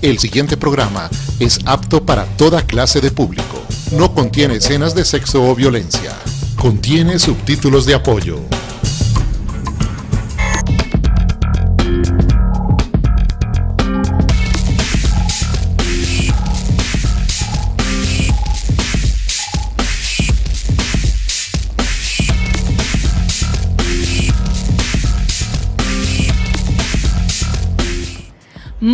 El siguiente programa es apto para toda clase de público. No contiene escenas de sexo o violencia. Contiene subtítulos de apoyo.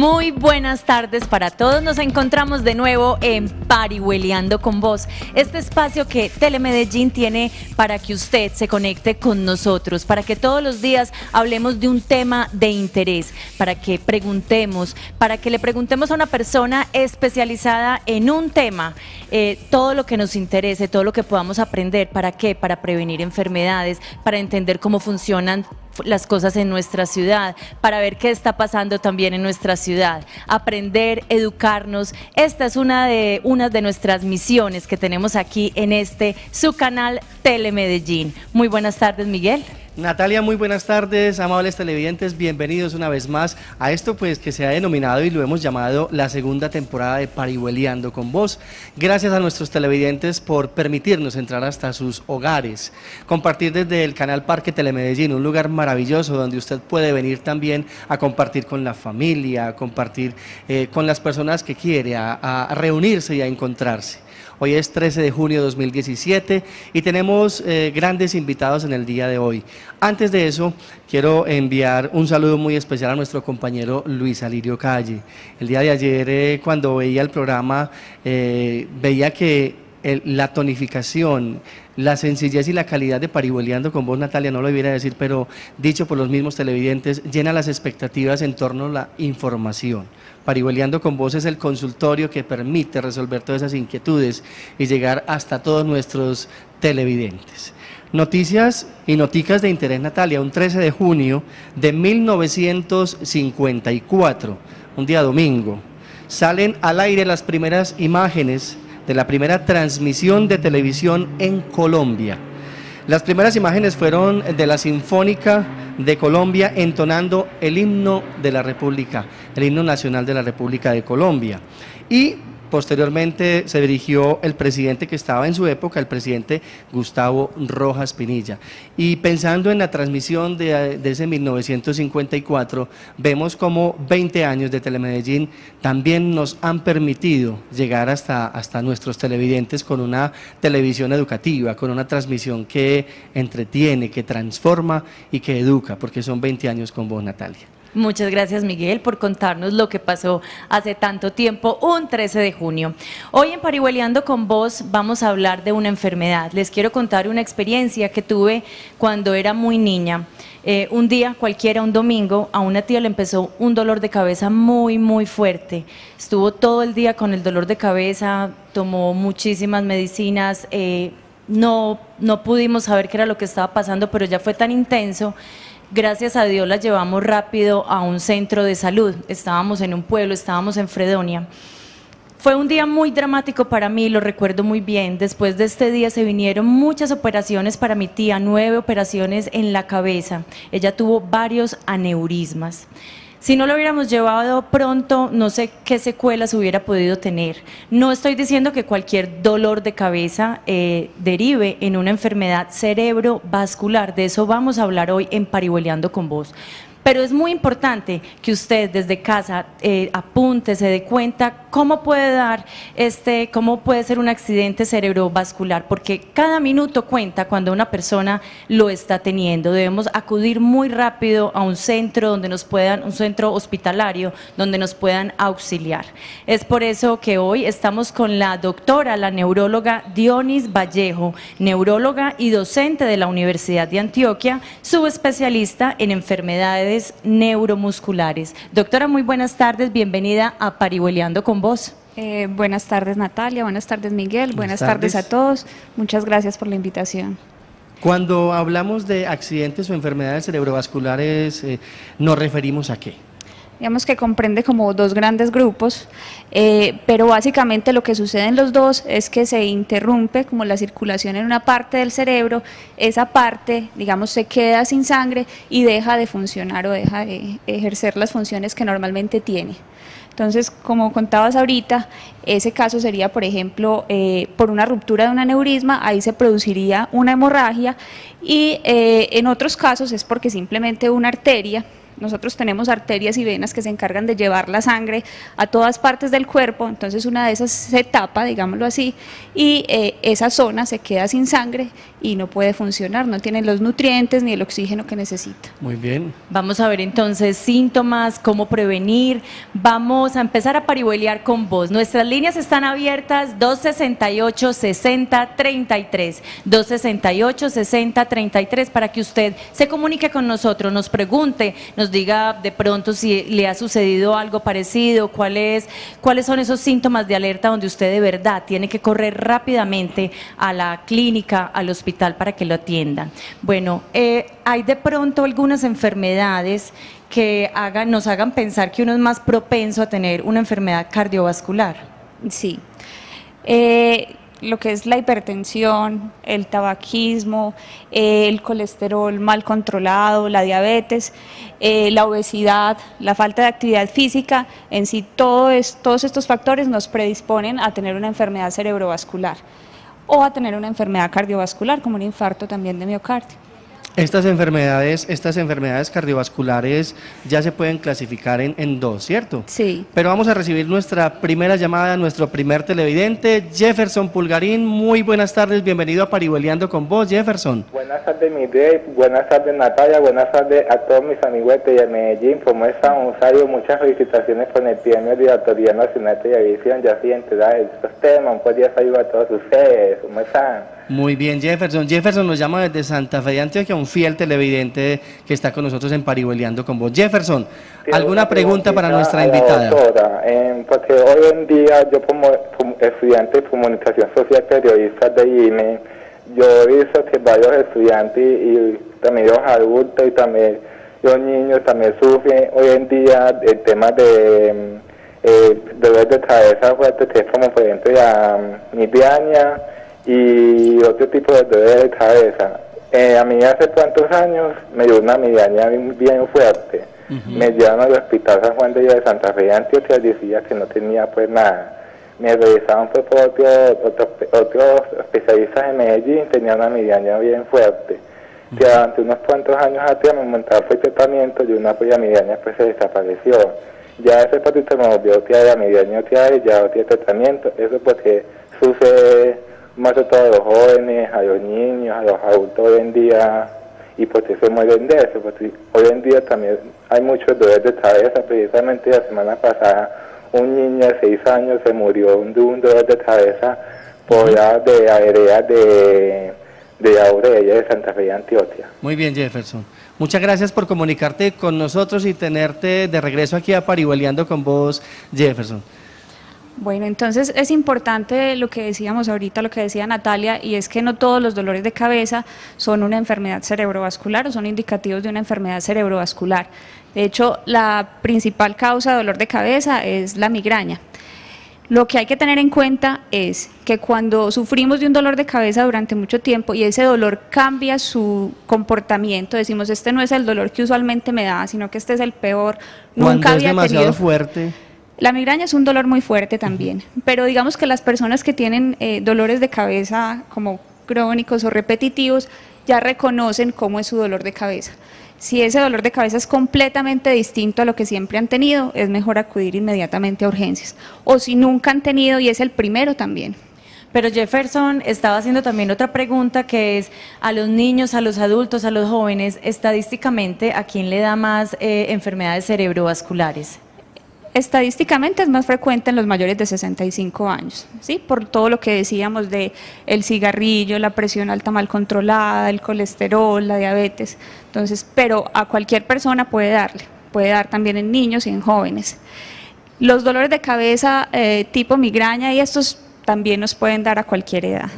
Muy buenas tardes para todos. Nos encontramos de nuevo en Parihueleando con Vos, este espacio que Telemedellín tiene para que usted se conecte con nosotros, para que todos los días hablemos de un tema de interés, para que preguntemos, para que le preguntemos a una persona especializada en un tema eh, todo lo que nos interese, todo lo que podamos aprender. ¿Para qué? Para prevenir enfermedades, para entender cómo funcionan las cosas en nuestra ciudad, para ver qué está pasando también en nuestra ciudad, aprender, educarnos. Esta es una de, una de nuestras misiones que tenemos aquí en este, su canal Telemedellín. Muy buenas tardes, Miguel. Natalia, muy buenas tardes, amables televidentes, bienvenidos una vez más a esto pues que se ha denominado y lo hemos llamado la segunda temporada de Parihueliando con Vos. Gracias a nuestros televidentes por permitirnos entrar hasta sus hogares, compartir desde el canal Parque Telemedellín, un lugar maravilloso donde usted puede venir también a compartir con la familia, a compartir eh, con las personas que quiere, a reunirse y a encontrarse. Hoy es 13 de junio de 2017 y tenemos eh, grandes invitados en el día de hoy. Antes de eso, quiero enviar un saludo muy especial a nuestro compañero Luis Alirio Calle. El día de ayer, eh, cuando veía el programa, eh, veía que la tonificación, la sencillez y la calidad de Parihueliando con vos, Natalia, no lo debiera decir, pero dicho por los mismos televidentes, llena las expectativas en torno a la información. Parihueliando con Vos es el consultorio que permite resolver todas esas inquietudes y llegar hasta todos nuestros televidentes. Noticias y noticas de interés, Natalia, un 13 de junio de 1954, un día domingo, salen al aire las primeras imágenes de la primera transmisión de televisión en Colombia. Las primeras imágenes fueron de la Sinfónica de Colombia entonando el himno de la República, el himno nacional de la República de Colombia. Y Posteriormente se dirigió el presidente que estaba en su época, el presidente Gustavo Rojas Pinilla. Y pensando en la transmisión de, ese 1954, vemos como 20 años de Telemedellín también nos han permitido llegar hasta, hasta nuestros televidentes con una televisión educativa, con una transmisión que entretiene, que transforma y que educa, porque son 20 años con vos, Natalia. Muchas gracias Miguel por contarnos lo que pasó hace tanto tiempo, un 13 de junio. Hoy en Parihueleando con vos vamos a hablar de una enfermedad. Les quiero contar una experiencia que tuve cuando era muy niña. Eh, un día cualquiera, un domingo, a una tía le empezó un dolor de cabeza muy, muy fuerte. Estuvo todo el día con el dolor de cabeza, tomó muchísimas medicinas, eh, no, no pudimos saber qué era lo que estaba pasando, pero ya fue tan intenso Gracias a Dios la llevamos rápido a un centro de salud. Estábamos en un pueblo, estábamos en Fredonia. Fue un día muy dramático para mí, lo recuerdo muy bien. Después de este día se vinieron muchas operaciones para mi tía, nueve operaciones en la cabeza. Ella tuvo varios aneurismas. Si no lo hubiéramos llevado pronto, no sé qué secuelas hubiera podido tener. No estoy diciendo que cualquier dolor de cabeza eh, derive en una enfermedad cerebrovascular. De eso vamos a hablar hoy en Parihueleando con vos. Pero es muy importante que usted desde casa eh, apunte, se dé cuenta cómo puede dar este, cómo puede ser un accidente cerebrovascular, porque cada minuto cuenta cuando una persona lo está teniendo. Debemos acudir muy rápido a un centro donde nos puedan, un centro hospitalario donde nos puedan auxiliar. Es por eso que hoy estamos con la doctora, la neuróloga Dionis Vallejo, neuróloga y docente de la Universidad de Antioquia, subespecialista en enfermedades neuromusculares. Doctora, muy buenas tardes, bienvenida a Parihueleando con vos. Eh, buenas tardes Natalia, buenas tardes Miguel, buenas, tardes. a todos. Muchas gracias por la invitación. Cuando hablamos de accidentes o enfermedades cerebrovasculares, eh, ¿nos referimos a qué? Digamos que comprende como dos grandes grupos, eh, pero básicamente lo que sucede en los dos es que se interrumpe como la circulación en una parte del cerebro, esa parte, digamos, se queda sin sangre y deja de funcionar o deja de ejercer las funciones que normalmente tiene. Entonces, como contabas ahorita, ese caso sería, por ejemplo, eh, por una ruptura de un aneurisma, ahí se produciría una hemorragia y eh, en otros casos es porque simplemente una arteria nosotros tenemos arterias y venas que se encargan de llevar la sangre a todas partes del cuerpo, entonces una de esas se tapa, digámoslo así, y eh, esa zona se queda sin sangre y no puede funcionar, no tiene los nutrientes ni el oxígeno que necesita. Muy bien. Vamos a ver entonces síntomas, cómo prevenir. Vamos a empezar a parihuelear con vos. Nuestras líneas están abiertas 268 60 33, 268 60 33 para que usted se comunique con nosotros, nos pregunte, nos diga de pronto si le ha sucedido algo parecido, cuáles cuáles son esos síntomas de alerta donde usted de verdad tiene que correr rápidamente a la clínica, al hospital para que lo atiendan. Bueno, eh, hay de pronto algunas enfermedades que hagan, nos hagan pensar que uno es más propenso a tener una enfermedad cardiovascular. Sí. Eh, lo que es la hipertensión, el tabaquismo, el colesterol mal controlado, la diabetes, eh, la obesidad, la falta de actividad física, en sí todo todos estos factores nos predisponen a tener una enfermedad cerebrovascular o a tener una enfermedad cardiovascular como un infarto también de miocardio. Estas enfermedades, estas enfermedades cardiovasculares ya se pueden clasificar en, en, dos, ¿cierto? Sí. Pero vamos a recibir nuestra primera llamada, nuestro primer televidente, Jefferson Pulgarín. Muy buenas tardes, bienvenido a Parihueliando con vos, Jefferson. Buenas tardes, mi rey. Buenas tardes, Natalia. Buenas tardes a todos mis amigos de Medellín. ¿Cómo están? Un saludo, muchas felicitaciones por el premio de Autoridad Nacional de Televisión. Ya estoy enterada de estos temas. Un buen saludo a todos ustedes. ¿Cómo están? Muy bien, Jefferson. Jefferson nos llama desde Santa Fe de Antioquia, un fiel televidente que está con nosotros en Parihueliando con vos. Jefferson, ¿alguna pregunta para nuestra invitada? porque hoy en día yo como, estudiante de comunicación social periodista de INE, yo he visto que varios estudiantes y, también los adultos y también los niños también sufren hoy en día el tema de eh, dolor de cabeza fuerte, que es como por ejemplo la migraña y otro tipo de dolor de cabeza. Eh, a mí hace cuantos años me dio una migraña bien fuerte. Me llevaron al hospital San Juan de Dios de Santa Fe de Antioquia decía que no tenía pues nada. Me revisaron pues, por otros especialistas en Medellín, tenía una migraña bien fuerte. Que durante unos cuantos años atrás me montaba fue tratamiento y una pues, migraña pues se desapareció. Ya ese patito me volvió a la migraña otra vez, ya otro tratamiento. Eso porque sucede más de todos los jóvenes, a los niños, a los adultos hoy en día, y porque se mueren de eso, porque hoy en día también hay muchos dolores de cabeza, precisamente la semana pasada un niño de 6 años se murió de un dolor de cabeza por la de aérea de, de Aurelia de Santa Fe de Antioquia. Muy bien Jefferson. Muchas gracias por comunicarte con nosotros y tenerte de regreso aquí a Parihueliando con vos, Jefferson. Bueno, entonces es importante lo que decíamos ahorita, lo que decía Natalia, y es que no todos los dolores de cabeza son una enfermedad cerebrovascular o son indicativos de una enfermedad cerebrovascular. De hecho, la principal causa de dolor de cabeza es la migraña. Lo que hay que tener en cuenta es que cuando sufrimos de un dolor de cabeza durante mucho tiempo y ese dolor cambia su comportamiento, decimos, este no es el dolor que usualmente me da, sino que este es el peor, nunca había es demasiado fuerte la migraña es un dolor muy fuerte también, pero digamos que las personas que tienen eh, dolores de cabeza como crónicos o repetitivos ya reconocen cómo es su dolor de cabeza. Si ese dolor de cabeza es completamente distinto a lo que siempre han tenido, es mejor acudir inmediatamente a urgencias. O si nunca han tenido y es el primero también. Pero Jefferson estaba haciendo también otra pregunta que es a los niños, a los adultos, a los jóvenes, estadísticamente, ¿a quién le da más eh, enfermedades cerebrovasculares? Estadísticamente es más frecuente en los mayores de 65 años, ¿sí? por todo lo que decíamos de el cigarrillo, la presión alta mal controlada, el colesterol, la diabetes. Entonces, pero a cualquier persona puede darle, puede dar también en niños y en jóvenes. Los dolores de cabeza eh, tipo migraña y estos también nos pueden dar a cualquier edad.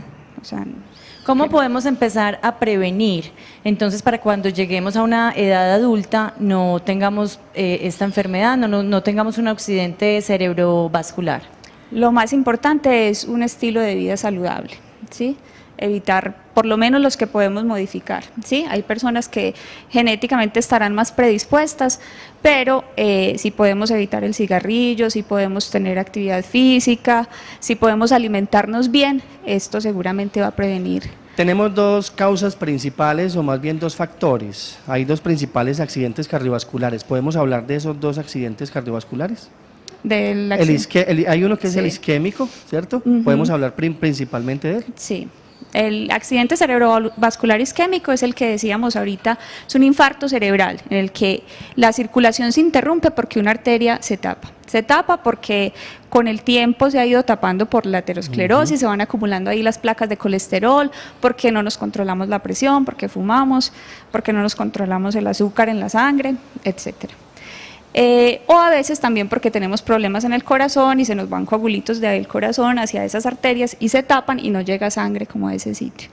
¿Cómo podemos empezar a prevenir? Entonces, para cuando lleguemos a una edad adulta no tengamos eh, esta enfermedad, no, no, no tengamos un accidente cerebrovascular. Lo más importante es un estilo de vida saludable, ¿sí? evitar por lo menos los que podemos modificar. ¿sí? Hay personas que genéticamente estarán más predispuestas, pero eh, si podemos evitar el cigarrillo, si podemos tener actividad física, si podemos alimentarnos bien, esto seguramente va a prevenir tenemos dos causas principales o más bien dos factores. Hay dos principales accidentes cardiovasculares. ¿Podemos hablar de esos dos accidentes cardiovasculares? Del hay uno que es el isquémico, ¿cierto? Podemos hablar principalmente de él. Sí. El accidente cerebrovascular isquémico es el que decíamos ahorita, es un infarto cerebral en el que la circulación se interrumpe porque una arteria se tapa. Se tapa porque con el tiempo se ha ido tapando por la aterosclerosis, se van acumulando ahí las placas de colesterol, porque no nos controlamos la presión, porque fumamos, porque no nos controlamos el azúcar en la sangre, etcétera. Eh, o a veces también porque tenemos problemas en el corazón y se nos van coagulitos del corazón hacia esas arterias y se tapan y no llega sangre como a ese sitio.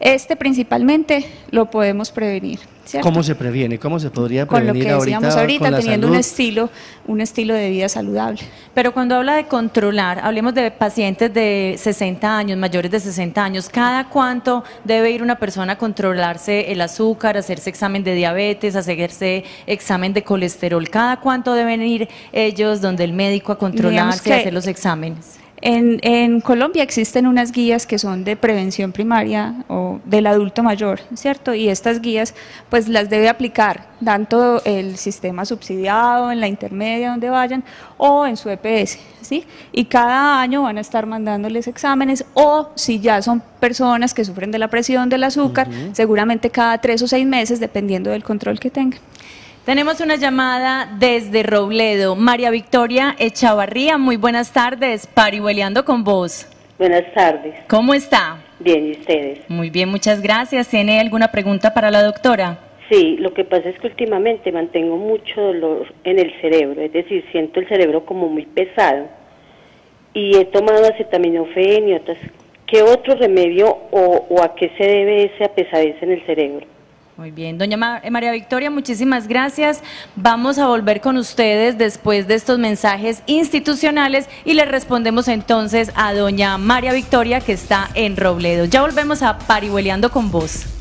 Este principalmente lo podemos prevenir. ¿Cómo se previene? ¿Cómo se podría prevenir Con lo que decíamos ahorita, teniendo un estilo, un estilo de vida saludable. Pero cuando habla de controlar, hablemos de pacientes de 60 años, mayores de 60 años, ¿cada cuánto debe ir una persona a controlarse el azúcar, hacerse examen de diabetes, hacerse examen de colesterol? ¿Cada cuánto deben ir ellos donde el médico a controlarse y hacer los exámenes? En, Colombia existen unas guías que son de prevención primaria o del adulto mayor, ¿cierto? Y estas guías pues las debe aplicar tanto el sistema subsidiado, en la intermedia donde vayan o en su EPS, ¿sí? Y cada año van a estar mandándoles exámenes o si ya son personas que sufren de la presión del azúcar, seguramente cada tres o seis meses dependiendo del control que tengan. Tenemos una llamada desde Robledo. María Victoria Echavarría, muy buenas tardes. Parihueleando con vos. Buenas tardes. ¿Cómo está? Bien, ¿y ustedes? Muy bien, muchas gracias. ¿Tiene alguna pregunta para la doctora? Sí, lo que pasa es que últimamente mantengo mucho dolor en el cerebro, es decir, siento el cerebro como muy pesado. Y he tomado acetaminofén y otras. ¿Qué otro remedio o, o a qué se debe esa pesadez en el cerebro? Muy bien, doña eh, María Victoria, muchísimas gracias. Vamos a volver con ustedes después de estos mensajes institucionales y le respondemos entonces a doña María Victoria que está en Robledo. Ya volvemos a Parihueleando con vos.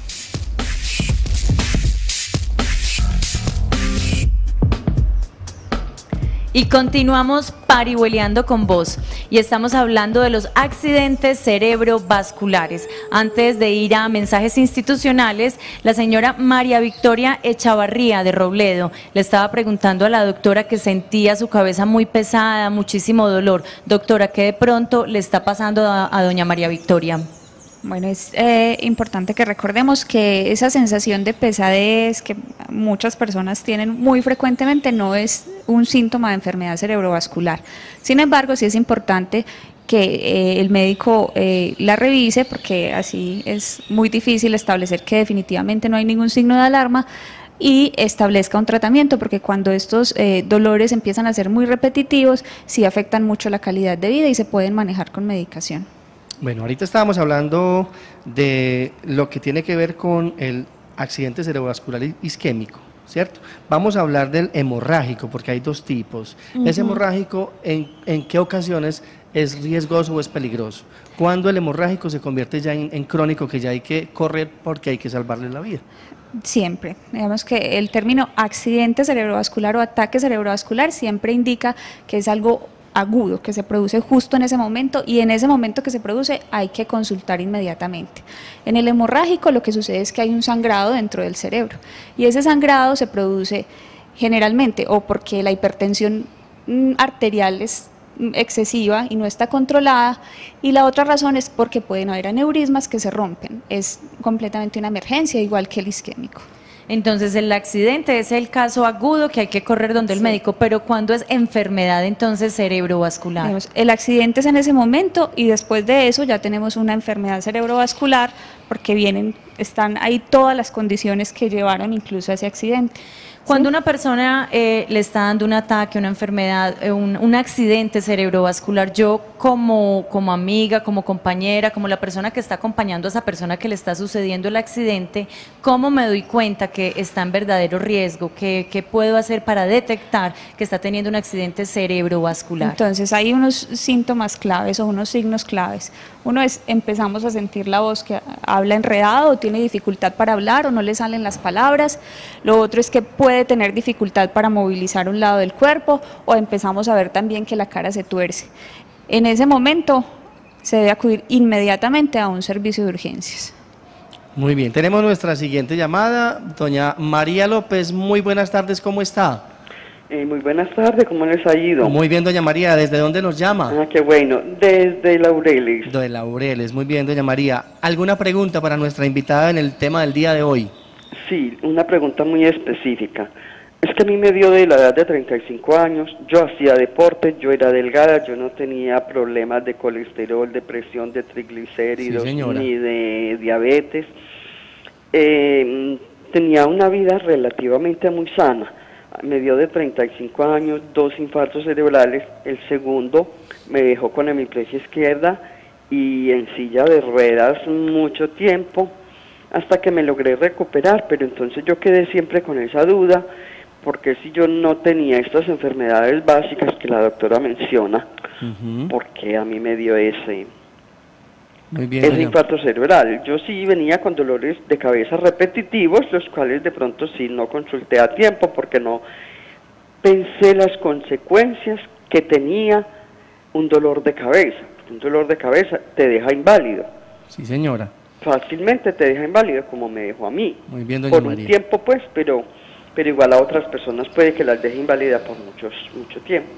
Y continuamos parihueleando con vos y estamos hablando de los accidentes cerebrovasculares. Antes de ir a mensajes institucionales, la señora María Victoria Echavarría de Robledo le estaba preguntando a la doctora que sentía su cabeza muy pesada, muchísimo dolor. Doctora, ¿qué de pronto le está pasando a, a doña María Victoria? Bueno, es eh, importante que recordemos que esa sensación de pesadez que muchas personas tienen muy frecuentemente no es un síntoma de enfermedad cerebrovascular. Sin embargo, sí es importante que eh, el médico eh, la revise porque así es muy difícil establecer que definitivamente no hay ningún signo de alarma y establezca un tratamiento, porque cuando estos dolores empiezan a ser muy repetitivos, sí afectan mucho la calidad de vida y se pueden manejar con medicación. Bueno, ahorita estábamos hablando de lo que tiene que ver con el accidente cerebrovascular isquémico, ¿cierto? Vamos a hablar del hemorrágico, porque hay dos tipos. ¿Es hemorrágico en, en, qué ocasiones es riesgoso o es peligroso? Cuando el hemorrágico se convierte ya en, en crónico, que ya hay que correr porque hay que salvarle la vida siempre. Digamos que el término accidente cerebrovascular o ataque cerebrovascular siempre indica que es algo agudo que se produce justo en ese momento y en ese momento que se produce hay que consultar inmediatamente. En el hemorrágico lo que sucede es que hay un sangrado dentro del cerebro y ese sangrado se produce generalmente o porque la hipertensión mm, arterial es mm, excesiva y no está controlada y la otra razón es porque pueden haber aneurismas que se rompen, es completamente una emergencia igual que el isquémico. Entonces el accidente es el caso agudo que hay que correr donde el médico, pero cuando es enfermedad entonces cerebrovascular. el accidente es en ese momento y después de eso ya tenemos una enfermedad cerebrovascular porque vienen, están ahí todas las condiciones que llevaron incluso a ese accidente. Cuando una persona eh, le está dando un ataque, una enfermedad, eh, un, un accidente cerebrovascular, yo como, como amiga, como compañera, como la persona que está acompañando a esa persona que le está sucediendo el accidente, ¿cómo me doy cuenta que está en verdadero riesgo? ¿Qué, qué puedo hacer para detectar que está teniendo un accidente cerebrovascular? Entonces hay unos síntomas claves o unos signos claves. Uno es empezamos a sentir la voz que habla enredado o tiene dificultad para hablar o no le salen las palabras. Lo otro es que puede tener dificultad para movilizar un lado del cuerpo o empezamos a ver también que la cara se tuerce. En ese momento se debe acudir inmediatamente a un servicio de urgencias. Muy bien, tenemos nuestra siguiente llamada, doña María López. Muy buenas tardes, ¿cómo está? Eh, muy buenas tardes, ¿cómo les ha ido? Muy bien, doña María, ¿desde dónde nos llama? Ah, qué bueno, desde Laureles. De Laureles, muy bien, doña María. ¿Alguna pregunta para nuestra invitada en el tema del día de hoy? Sí, una pregunta muy específica. Es que a mí me dio de la edad de 35 años, yo hacía deporte, yo era delgada, yo no tenía problemas de colesterol, de presión, de triglicéridos, Sí, ni de diabetes. Eh, tenía una vida relativamente muy sana. Me dio de 35 años, dos infartos cerebrales, el segundo me dejó con hemiplegia izquierda y en silla de ruedas mucho tiempo hasta que me logré recuperar, pero entonces yo quedé siempre con esa duda, porque si yo no tenía estas enfermedades básicas que la doctora menciona, Ujú. ¿por qué a mí me dio ese, Muy bien, doña- infarto cerebral? Yo sí venía con dolores de cabeza repetitivos, los cuales de pronto sí no consulté a tiempo, porque no pensé las consecuencias que tenía un dolor de cabeza. Un dolor de cabeza te deja inválido Sí, señora. fácilmente te deja inválido como me dejó a mí. Muy bien, doña por María. un tiempo pues, pero pero igual a otras personas puede que las deje inválida por muchos mucho tiempo.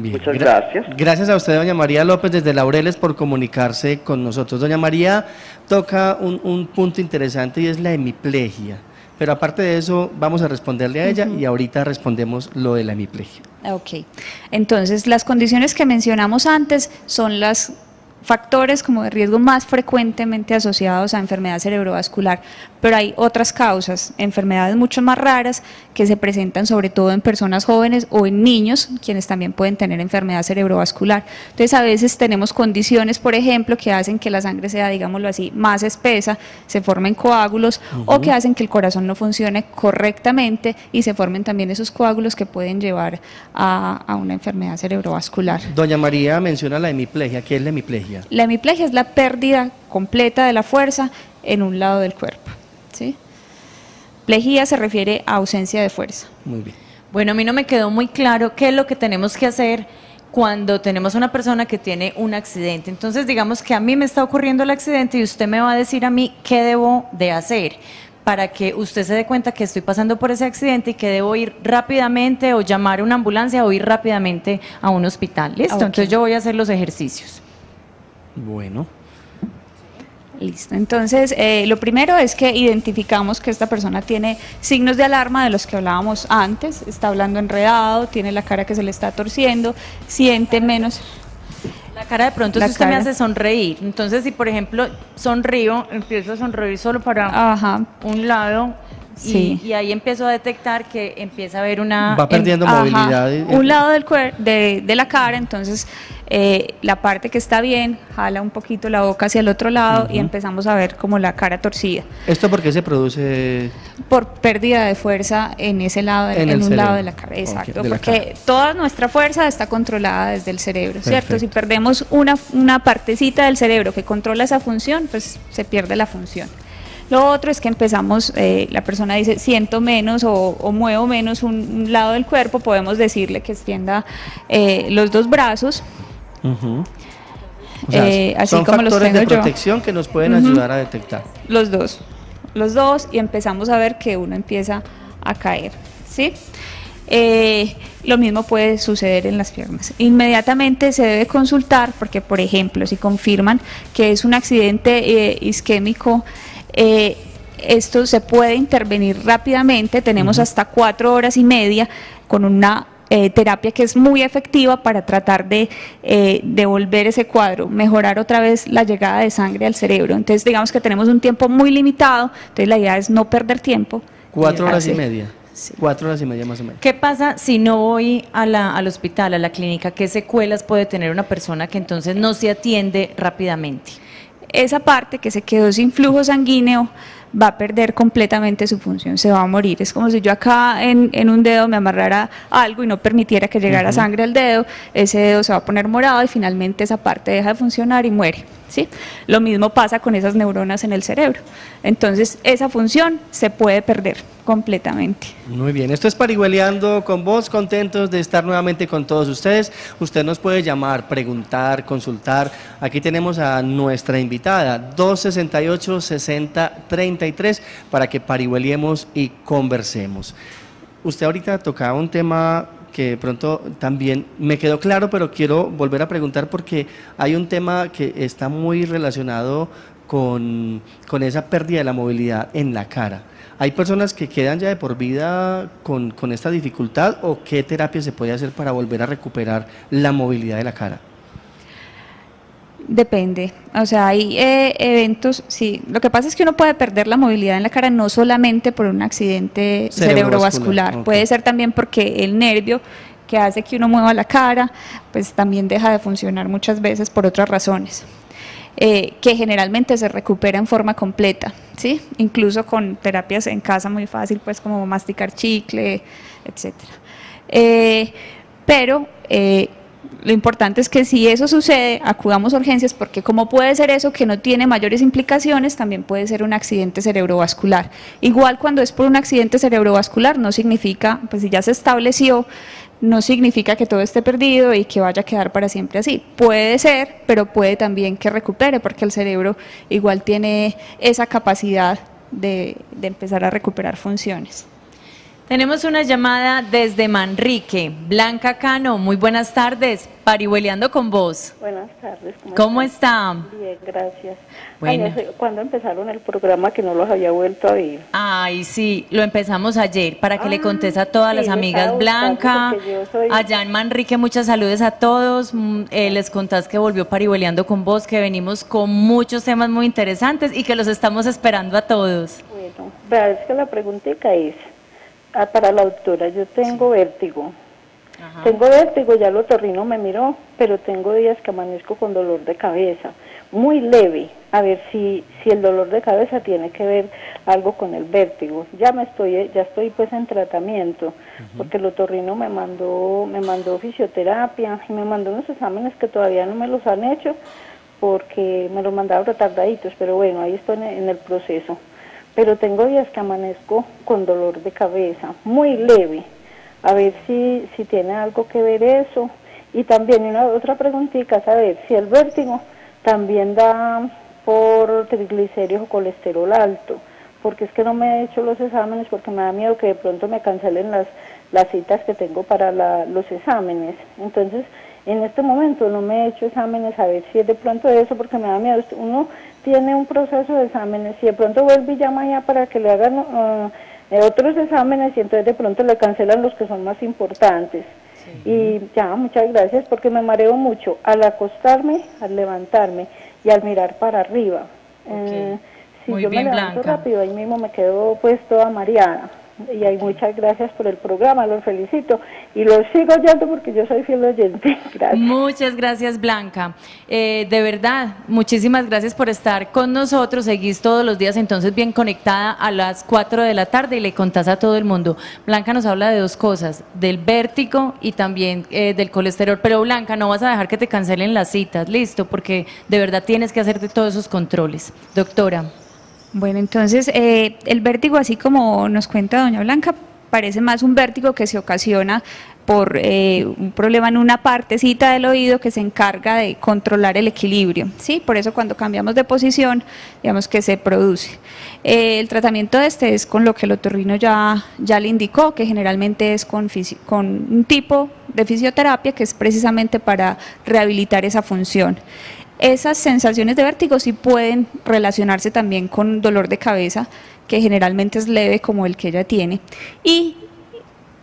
Bien. Muchas Gra- gracias. Gracias a usted, doña María López, desde Laureles, por comunicarse con nosotros. Doña María toca un, un punto interesante y es la hemiplegia. Pero aparte de eso, vamos a responderle a ella y ahorita respondemos lo de la hemiplegia. Ok, entonces las condiciones que mencionamos antes son las factores como de riesgo más frecuentemente asociados a enfermedad cerebrovascular, pero hay otras causas, enfermedades mucho más raras que se presentan sobre todo en personas jóvenes o en niños, quienes también pueden tener enfermedad cerebrovascular. Entonces a veces tenemos condiciones, por ejemplo, que hacen que la sangre sea, digámoslo así, más espesa, se formen coágulos o que hacen que el corazón no funcione correctamente y se formen también esos coágulos que pueden llevar a, a una enfermedad cerebrovascular. Doña María menciona la hemiplegia. ¿Qué es la hemiplegia? La hemiplegia es la pérdida completa de la fuerza en un lado del cuerpo. ¿sí? Plejía se refiere a ausencia de fuerza. Muy bien. Bueno, a mí no me quedó muy claro qué es lo que tenemos que hacer cuando tenemos una persona que tiene un accidente. Entonces, digamos que a mí me está ocurriendo el accidente y usted me va a decir a mí qué debo de hacer para que usted se dé cuenta que estoy pasando por ese accidente y que debo ir rápidamente o llamar a una ambulancia o ir rápidamente a un hospital. ¿Listo? Ok. Entonces yo voy a hacer los ejercicios. Bueno. Listo. Entonces, eh, lo primero es que identificamos que esta persona tiene signos de alarma de los que hablábamos antes. Está hablando enredado, tiene la cara que se le está torciendo, siente menos. La cara de pronto La si usted me cara. hace sonreír. Entonces, si por ejemplo sonrío, empiezo a sonreír solo para Ajá. un lado y- Sí. y, ahí empiezo a detectar que empieza a haber una... Va perdiendo Ajá, movilidad. y- un lado del cuer- de, de la cara, entonces eh, la parte que está bien jala un poquito la boca hacia el otro lado y empezamos a ver como la cara torcida ¿Esto por qué se produce? por pérdida de fuerza en ese lado, En un cerebro. lado de la cara. Exacto, porque cara. toda nuestra fuerza está controlada desde el cerebro, ¿cierto? Si perdemos una, una partecita del cerebro que controla esa función, pues se pierde la función. Lo otro es que empezamos, eh, la persona dice siento menos o, o muevo menos un, un lado del cuerpo, podemos decirle que extienda eh, los dos brazos, Ujú. O sea, Eh, así son como los de tengo yo. protección que nos pueden ayudar a detectar. los dos, los dos y empezamos a ver que uno empieza a caer, ¿sí? Eh, lo mismo puede suceder en las piernas. Inmediatamente se debe consultar porque, por ejemplo, si confirman que es un accidente eh, isquémico, eh, esto se puede intervenir rápidamente. Tenemos hasta cuatro horas y media con una eh, terapia que es muy efectiva para tratar de eh, devolver ese cuadro, mejorar otra vez la llegada de sangre al cerebro. Entonces, digamos que tenemos un tiempo muy limitado, entonces la idea es no perder tiempo. Cuatro horas y media. Cuatro horas y media más o menos. ¿Qué pasa si no voy a la, al hospital, a la clínica? ¿Qué secuelas puede tener una persona que entonces no se atiende rápidamente? Esa parte que se quedó sin flujo sanguíneo va a perder completamente su función, se va a morir. Es como si yo acá en, en un dedo me amarrara algo y no permitiera que llegara sangre al dedo, ese dedo se va a poner morado y finalmente esa parte deja de funcionar y muere. ¿sí? Lo mismo pasa con esas neuronas en el cerebro. Entonces esa función se puede perder completamente. Muy bien, esto es Parihueleando con vos, contentos de estar nuevamente con todos ustedes. Usted nos puede llamar, preguntar, consultar. Aquí tenemos a nuestra invitada, 268-6033, para que parihueliemos y conversemos. Usted ahorita tocaba un tema que pronto también me quedó claro, pero quiero volver a preguntar porque hay un tema que está muy relacionado con, con esa pérdida de la movilidad en la cara. ¿Hay personas que quedan ya de por vida con, con, esta dificultad o qué terapia se puede hacer para volver a recuperar la movilidad de la cara? Depende, o sea, hay eh, eventos, sí, lo que pasa es que uno puede perder la movilidad en la cara no solamente por un accidente cerebrovascular, puede ser también porque el nervio que hace que uno mueva la cara, pues también deja de funcionar muchas veces por otras razones. Eh, que generalmente se recupera en forma completa, ¿sí? incluso con terapias en casa muy fácil, pues como masticar chicle, etc. Eh, pero eh, lo importante es que si eso sucede, acudamos a urgencias porque como puede ser eso que no tiene mayores implicaciones, también puede ser un accidente cerebrovascular. Igual cuando es por un accidente cerebrovascular no significa, pues si ya se estableció, no significa que todo esté perdido y que vaya a quedar para siempre así. Puede ser, pero puede también que recupere, porque el cerebro igual tiene esa capacidad de, de empezar a recuperar funciones. Tenemos una llamada desde Manrique. Blanca Cano, muy buenas tardes. Parihueleando con vos. Buenas tardes. ¿Cómo, está? Bien, gracias. Bueno. ¿Cuándo empezaron el programa que no los había vuelto a oír? Ay, sí, lo empezamos ayer para que le contes a todas las amigas Blanca. Allá en Manrique, muchas saludos a todos. Mm, eh, les contás que volvió Parihueleando con vos, que venimos con muchos temas muy interesantes y que los estamos esperando a todos. Bueno, es que la preguntita es Ah, para la doctora, yo tengo vértigo. Tengo vértigo, ya el otorrino me miró, pero tengo días que amanezco con dolor de cabeza, muy leve. A ver si, si el dolor de cabeza tiene que ver algo con el vértigo. Ya me estoy, ya estoy pues en tratamiento, porque el otorrino me mandó, me mandó fisioterapia y me mandó unos exámenes que todavía no me los han hecho, porque me los mandaron retardaditos, pero bueno, ahí estoy en el proceso pero tengo días que amanezco con dolor de cabeza, muy leve. A ver si, si tiene algo que ver eso. Y también una otra preguntita, saber si el vértigo también da por triglicéridos o colesterol alto, porque es que no me he hecho los exámenes porque me da miedo que de pronto me cancelen las, las citas que tengo para los exámenes. Entonces, en este momento no me he hecho exámenes a ver si es de pronto eso porque me da miedo. Uno tiene un proceso de exámenes y de pronto vuelve y llama ya para que le hagan uh, eh, otros exámenes y entonces de pronto le cancelan los que son más importantes. Y ya, muchas gracias porque me mareo mucho al acostarme, al levantarme y al mirar para arriba. Eh, si yo me levanto rápido, ahí mismo me quedo pues toda mareada y hay muchas gracias por el programa, los felicito y los sigo oyendo porque yo soy fiel oyente. Gracias. Muchas gracias Blanca. Eh, de verdad, muchísimas gracias por estar con nosotros. Seguís todos los días entonces bien conectada a las 4 de la tarde y le contás a todo el mundo. Blanca nos habla de dos cosas, del vértigo y también eh, del colesterol. Pero Blanca, no vas a dejar que te cancelen las citas, listo, porque de verdad tienes que hacerte todos esos controles. Doctora. Bueno, entonces eh, el vértigo, así como nos cuenta doña Blanca, parece más un vértigo que se ocasiona por eh, un problema en una partecita del oído que se encarga de controlar el equilibrio, ¿sí? Por eso cuando cambiamos de posición, digamos que se produce. Eh, el tratamiento de este es con lo que el otorrino ya, ya le indicó, que generalmente es con, con un tipo de fisioterapia que es precisamente para rehabilitar esa función. Esas sensaciones de vértigo sí pueden relacionarse también con dolor de cabeza, que generalmente es leve como el que ella tiene. Y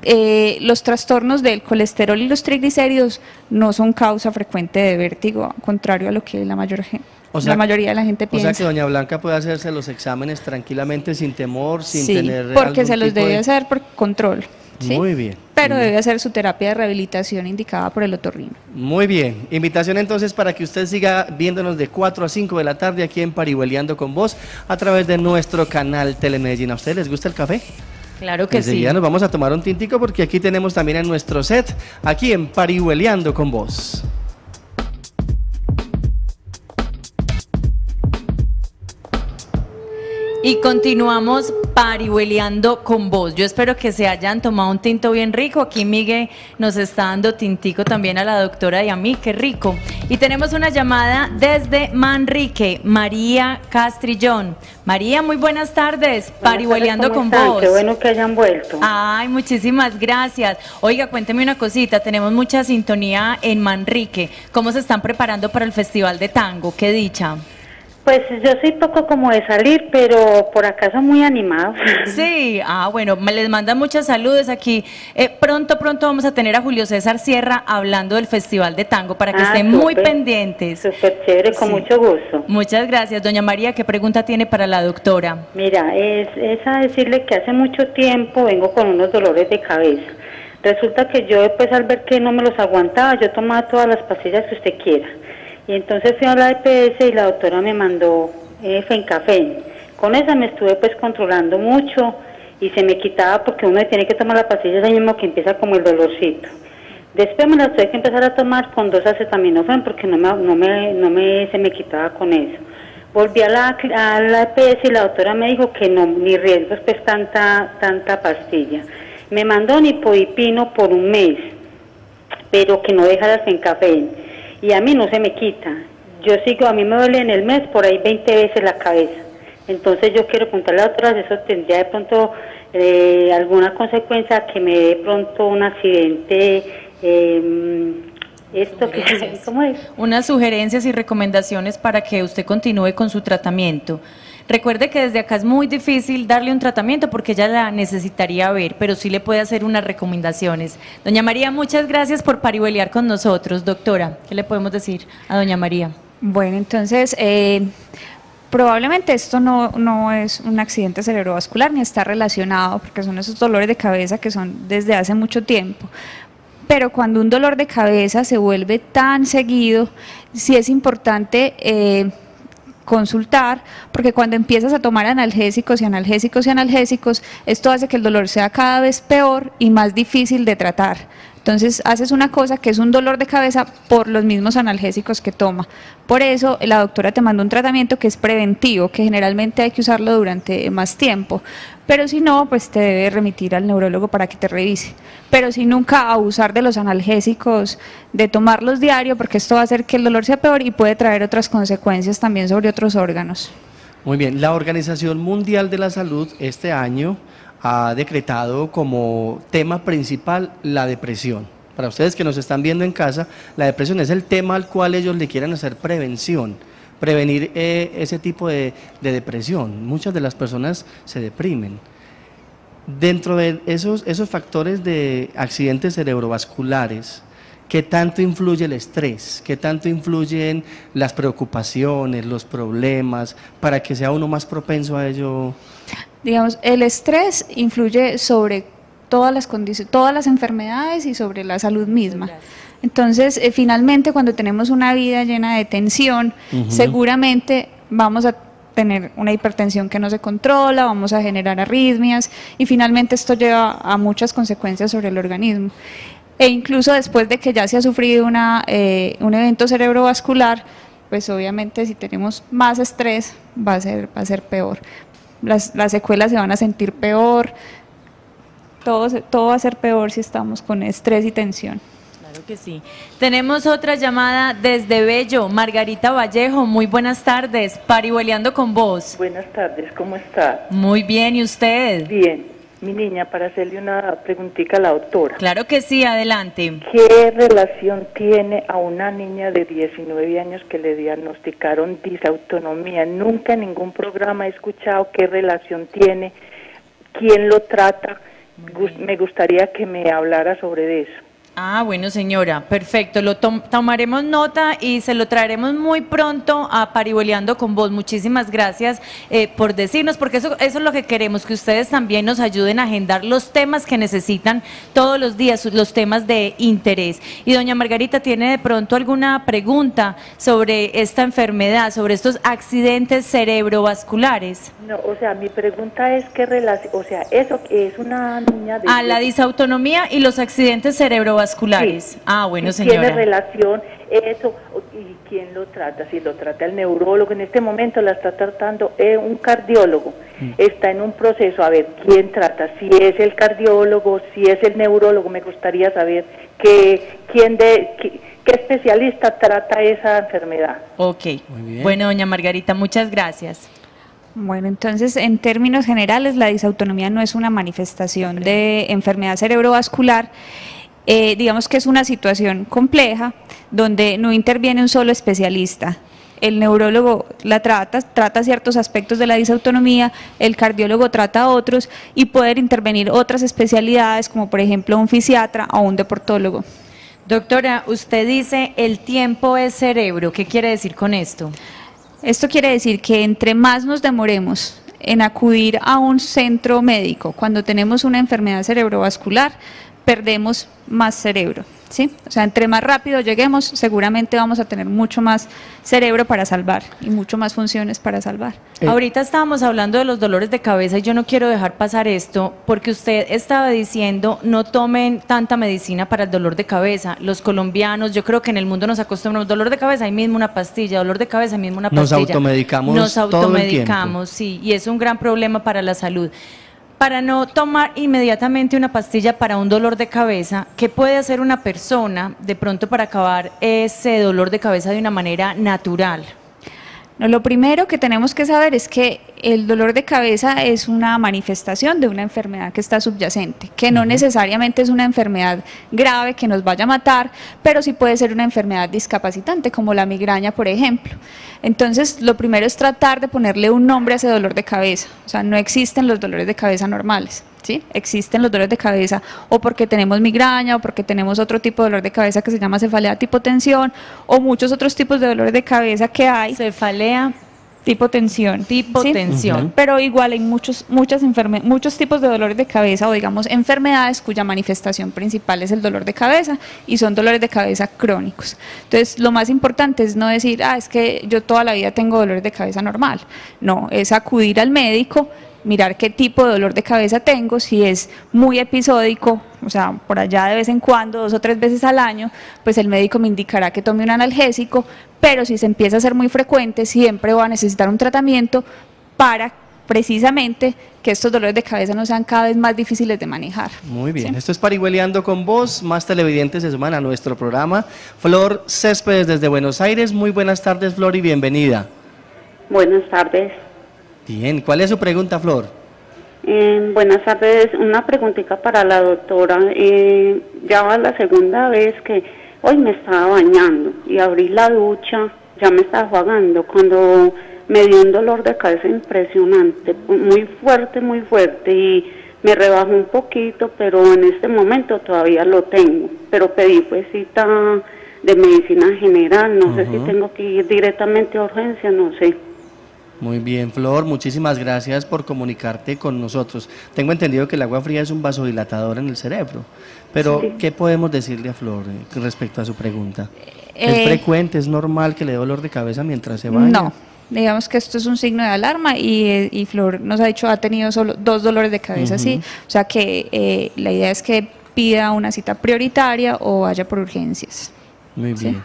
eh, los trastornos del colesterol y los triglicéridos no son causa frecuente de vértigo, contrario a lo que la, mayor, la mayoría de la gente piensa. O sea que doña Blanca puede hacerse los exámenes tranquilamente, sin temor, sin sí, tener porque se los debe hacer por control. Muy bien. Pero debe hacer su terapia de rehabilitación indicada por el otorrino. Muy bien. Invitación entonces para que usted siga viéndonos de 4 a 5 de la tarde aquí en Parihueliando con vos a través de nuestro canal Telemedellín. ¿A ustedes les gusta el café? Claro que sí. Ya nos vamos a tomar un tintico porque aquí tenemos también en nuestro set, aquí en Parihueliando con vos. Y continuamos parihueleando con vos. Yo espero que se hayan tomado un tinto bien rico. Aquí Miguel nos está dando tintico también a la doctora y a mí, qué rico. Y tenemos una llamada desde Manrique, María Castrillón. María, muy buenas tardes, parihueleando con vos. Qué bueno que hayan vuelto. Ay, muchísimas gracias. Oiga, cuénteme una cosita, tenemos mucha sintonía en Manrique. ¿Cómo se están preparando para el Festival de Tango? Qué dicha. Pues yo soy poco como de salir, pero por acaso muy animado. Sí, ah, bueno, me les mandan muchas saludos aquí. Eh, pronto, pronto vamos a tener a Julio César Sierra hablando del Festival de Tango para que ah, estén muy pendientes. Súper chévere, con mucho gusto. Muchas gracias. Doña María, ¿qué pregunta tiene para la doctora? Mira, es, es a decirle que hace mucho tiempo vengo con unos dolores de cabeza. Resulta que yo después al ver que no me los aguantaba, yo tomaba todas las pastillas que usted quiera y entonces fui a la EPS y la doctora me mandó eh. Con esa me estuve pues controlando mucho y se me quitaba porque uno tiene que tomar la pastilla ese mismo que empieza como el dolorcito. Después me la tuve que empezar a tomar con dos acetaminofén porque no me, no me, no me, se me quitaba con eso. Volví a la, a la EPS y la doctora me dijo que no, ni riesgos pues tanta, tanta pastilla. Me mandó nipodipino por un mes, pero que no dejara fencafén y a mí no se me quita. Yo sigo, a mí me duele en el mes por ahí 20 veces la cabeza. Entonces yo quiero preguntarle a otras, eso tendría de pronto eh, alguna consecuencia que me dé pronto un accidente. Eh, esto que, ¿cómo es? Unas sugerencias y recomendaciones para que usted continúe con su tratamiento. Recuerde que desde acá es muy difícil darle un tratamiento porque ella la necesitaría ver, pero sí le puede hacer unas recomendaciones. Doña María, muchas gracias por parihuelear con nosotros. Doctora, ¿qué le podemos decir a doña María? Bueno, entonces... Eh, probablemente esto no, no, es un accidente cerebrovascular ni está relacionado, porque son esos dolores de cabeza que son desde hace mucho tiempo. Pero cuando un dolor de cabeza se vuelve tan seguido, sí es importante eh, consultar, porque cuando empiezas a tomar analgésicos y analgésicos y analgésicos, esto hace que el dolor sea cada vez peor y más difícil de tratar. Entonces haces una cosa que es un dolor de cabeza por los mismos analgésicos que toma. Por eso la doctora te manda un tratamiento que es preventivo, que generalmente hay que usarlo durante más tiempo. Pero si no, pues te debe remitir al neurólogo para que te revise. Pero si nunca abusar de los analgésicos, de tomarlos diario, porque esto va a hacer que el dolor sea peor y puede traer otras consecuencias también sobre otros órganos. Muy bien, la Organización Mundial de la Salud este año ha decretado como tema principal la depresión. Para ustedes que nos están viendo en casa, la depresión es el tema al cual ellos le quieren hacer prevención, prevenir eh, ese tipo de, depresión. Muchas de las personas se deprimen. Dentro de esos, esos factores de accidentes cerebrovasculares, ¿qué tanto influye el estrés? ¿Qué tanto influyen las preocupaciones, los problemas, para que sea uno más propenso a ello? Digamos, el estrés influye sobre todas las condiciones, todas las enfermedades y sobre la salud misma. Entonces, eh, finalmente, cuando tenemos una vida llena de tensión, seguramente vamos a tener una hipertensión que no se controla, vamos a generar arritmias y finalmente esto lleva a muchas consecuencias sobre el organismo. E incluso después de que ya se ha sufrido una, eh, un evento cerebrovascular, pues obviamente si tenemos más estrés va a ser, va a ser peor las, las secuelas se van a sentir peor, todo, todo va a ser peor si estamos con estrés y tensión. Claro que sí. Tenemos otra llamada desde Bello, Margarita Vallejo. Muy buenas tardes, parihueleando con vos. Buenas tardes, ¿cómo está? Muy bien, ¿y usted? Bien. Mi niña, para hacerle una preguntita a la doctora. Claro que sí, adelante. ¿Qué relación tiene a una niña de 19 años que le diagnosticaron disautonomía? Nunca en ningún programa he escuchado qué relación tiene, quién lo trata, me gustaría que me hablara sobre eso. Ah, bueno, señora, perfecto. Lo tomaremos nota y se lo traeremos muy pronto a Parihueleando con vos. Muchísimas gracias eh, por decirnos, porque eso, eso es lo que queremos, que ustedes también nos ayuden a agendar los temas que necesitan todos los días, los temas de interés. Y doña Margarita, ¿tiene de pronto alguna pregunta sobre esta enfermedad, sobre estos accidentes cerebrovasculares? No, o sea, mi pregunta es qué relación, o sea, eso es una niña de... A la disautonomía y los accidentes cerebrovasculares vasculares. Ah, bueno, señora. ¿Tiene relación eso? ¿Y quién lo trata? Si lo trata el neurólogo, en este momento la está tratando eh, un cardiólogo. Mm. Está en un proceso, a ver, ¿quién trata? Si es el cardiólogo, si es el neurólogo, me gustaría saber que, quién de... qué especialista trata esa enfermedad. Ok. Bueno, doña Margarita, muchas gracias. Bueno, entonces, en términos generales, la disautonomía no es una manifestación de enfermedad cerebrovascular eh, digamos que es una situación compleja donde no interviene un solo especialista. El neurólogo la trata, trata ciertos aspectos de la disautonomía, el cardiólogo trata otros y pueden intervenir otras especialidades como por ejemplo un fisiatra o un deportólogo. Doctora, usted dice el tiempo es cerebro, ¿qué quiere decir con esto? Esto quiere decir que entre más nos demoremos en acudir a un centro médico cuando tenemos una enfermedad cerebrovascular, perdemos más cerebro. ¿sí? O sea, entre más rápido lleguemos, seguramente vamos a tener mucho más cerebro para salvar y mucho más funciones para salvar. Eh. Ahorita estábamos hablando de los dolores de cabeza y yo no quiero dejar pasar esto porque usted estaba diciendo no tomen tanta medicina para el dolor de cabeza. Los colombianos, yo creo que en el mundo nos acostumbramos, dolor de cabeza, ahí mismo una pastilla, dolor de cabeza, ahí mismo una pastilla. Nos automedicamos. Nos automedicamos, sí, y es un gran problema para la salud. Para no tomar inmediatamente una pastilla para un dolor de cabeza, ¿qué puede hacer una persona de pronto para acabar ese dolor de cabeza de una manera natural? No, lo primero que tenemos que saber es que el dolor de cabeza es una manifestación de una enfermedad que está subyacente, que no necesariamente es una enfermedad grave que nos vaya a matar, pero sí puede ser una enfermedad discapacitante, como la migraña, por ejemplo. Entonces, lo primero es tratar de ponerle un nombre a ese dolor de cabeza. O sea, no existen los dolores de cabeza normales. ¿Sí? Existen los dolores de cabeza o porque tenemos migraña o porque tenemos otro tipo de dolor de cabeza que se llama cefalea tipo tensión o muchos otros tipos de dolores de cabeza que hay. Cefalea Tipo tensión. Tipo tensión. Pero igual hay muchos, muchas muchos tipos de dolores de cabeza o digamos enfermedades cuya manifestación principal es el dolor de cabeza y son dolores de cabeza crónicos. Entonces lo más importante es no decir, ah, es que yo toda la vida tengo dolores de cabeza normal. No, es acudir al médico, mirar qué tipo de dolor de cabeza tengo, si es muy episódico, o sea, por allá de vez en cuando, dos o tres veces al año, pues el médico me indicará que tome un analgésico, pero si se empieza a ser muy frecuente, siempre va a necesitar un tratamiento para precisamente que estos dolores de cabeza no sean cada vez más difíciles de manejar. Muy bien, esto es Parihueleando con vos, más televidentes se suman a nuestro programa. Flor Céspedes desde Buenos Aires, muy buenas tardes Flor y bienvenida. Buenas tardes. Bien, ¿cuál es su pregunta, Flor? Eh, buenas tardes, una preguntita para la doctora. Eh, ya va la segunda vez que hoy me estaba bañando y abrí la ducha, ya me estaba jugando cuando me dio un dolor de cabeza impresionante, muy fuerte, muy fuerte y me rebajó un poquito, pero en este momento todavía lo tengo. Pero pedí pues cita de medicina general, no sé si tengo que ir directamente a urgencia, no sé. Muy bien, Flor, muchísimas gracias por comunicarte con nosotros. Tengo entendido que el agua fría es un vasodilatador en el cerebro, pero ¿qué podemos decirle a Flor eh, respecto a su pregunta? ¿Es eh, frecuente, es normal que le dé dolor de cabeza mientras se baña? No, digamos que esto es un signo de alarma y, eh, y Flor nos ha dicho ha tenido solo dos dolores de cabeza, sí, o sea que la idea es que pida una cita prioritaria o vaya por urgencias. Muy bien.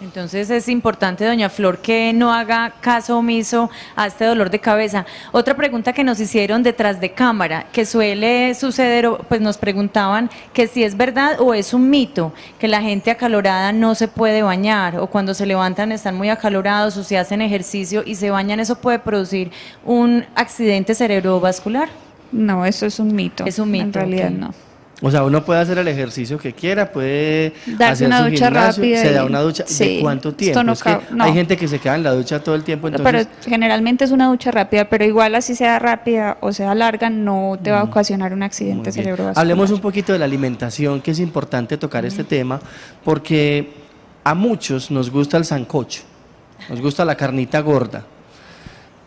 Entonces es importante, doña Flor, que no haga caso omiso a este dolor de cabeza. Otra pregunta que nos hicieron detrás de cámara, que suele suceder, pues nos preguntaban que si es verdad o es un mito que la gente acalorada no se puede bañar o cuando se levantan están muy acalorados o se hacen ejercicio y se bañan, ¿eso puede producir un accidente cerebrovascular? No, eso es un mito. Es un mito. En realidad no. O sea, uno puede hacer el ejercicio que quiera, puede Darse hacer una su ducha gimnasio, rápida se da una ducha. ¿De sí, cuánto esto tiempo? no Es que no. Hay gente que se queda en la ducha todo el tiempo, entonces pero generalmente es una ducha rápida, pero igual así sea rápida o sea larga, no te va a ocasionar un accidente cerebrovascular. Hablemos un poquito de la alimentación, que es importante tocar este tema, porque a muchos nos gusta el sancocho, nos gusta la carnita gorda.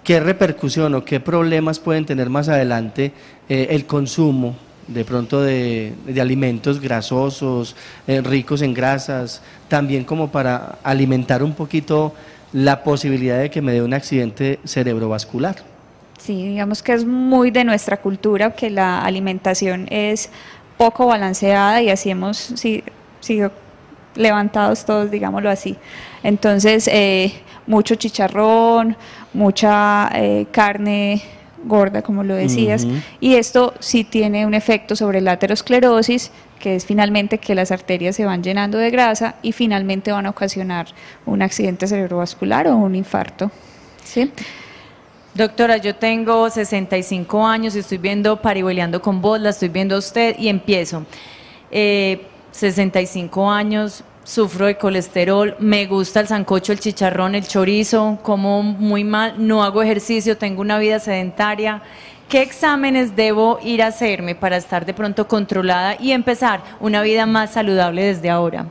¿Qué repercusión o qué problemas pueden tener más adelante eh, el consumo de pronto de, de alimentos grasosos, eh, ricos en grasas, también como para alimentar un poquito la posibilidad de que me dé un accidente cerebrovascular? Sí, digamos que es muy de nuestra cultura que la alimentación es poco balanceada y así hemos si- sido levantados todos, digámoslo así. Entonces, eh, mucho chicharrón, mucha eh, carne gorda, como lo decías, y esto sí tiene un efecto sobre la aterosclerosis, que es finalmente que las arterias se van llenando de grasa y finalmente van a ocasionar un accidente cerebrovascular o un infarto. ¿sí? Doctora, yo tengo 65 años y estoy viendo Parihueleando con vos, la estoy viendo a usted y empiezo. Eh, 65 años, sufro de colesterol, me gusta el sancocho, el chicharrón, el chorizo, como muy mal, no hago ejercicio, tengo una vida sedentaria. ¿Qué exámenes debo ir a hacerme para estar de pronto controlada y empezar una vida más saludable desde ahora?